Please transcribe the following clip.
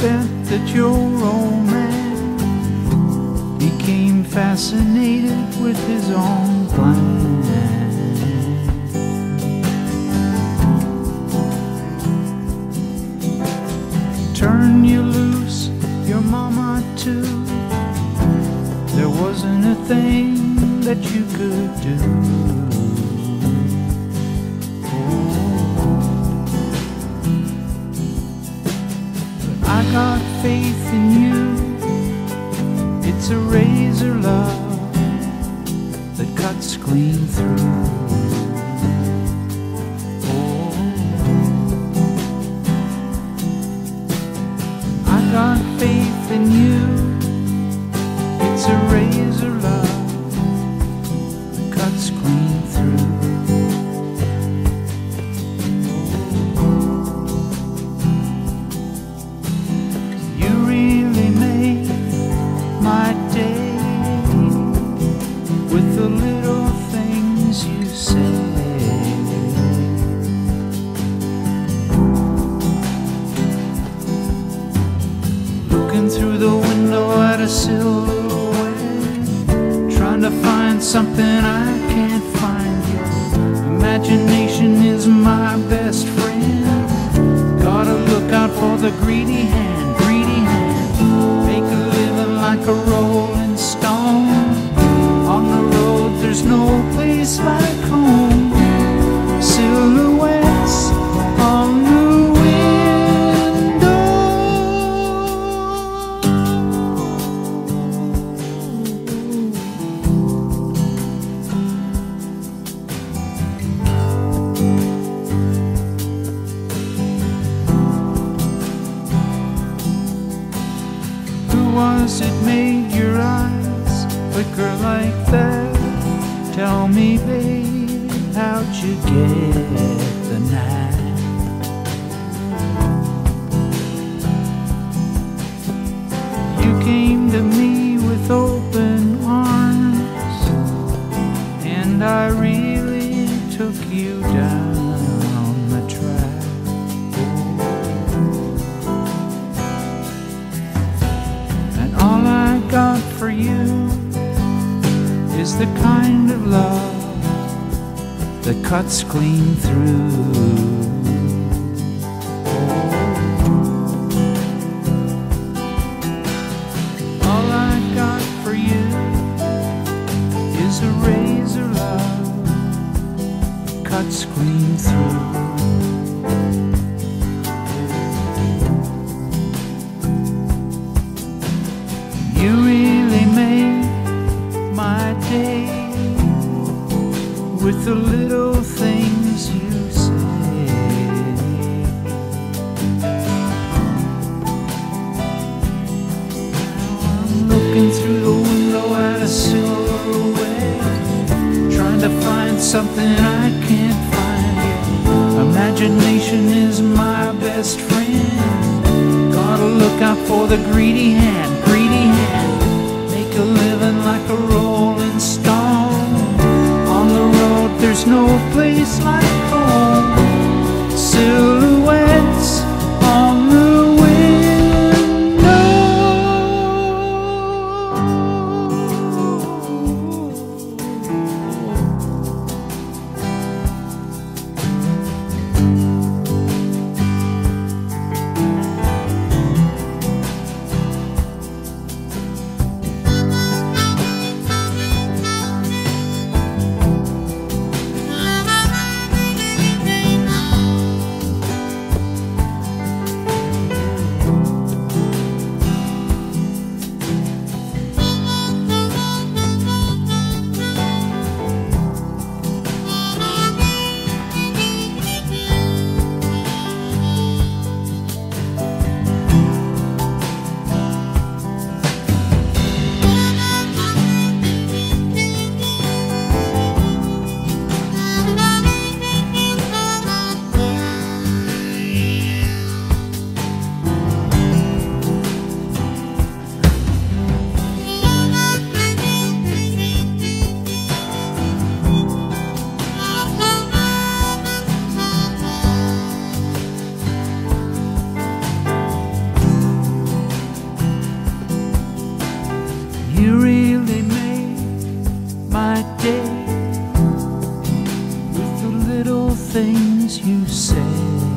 bet that your old man became fascinated with his own plan. Turn you loose, your mama too. There wasn't a thing that you could do. Looking through the window at a silhouette, trying to find something I can't find yet. Imagination is my best friend. Gotta look out for the greedy hand, made your eyes flicker like that? Tell me, babe, how'd you get the night? You is the kind of love that cuts clean through. All I got for you is a razor love that cuts clean through. With the little things you say. I'm looking through the window at a silhouette, trying to find something I can't find. Imagination is my best friend. Gotta look out for the greedy hand. There's no place like things you said.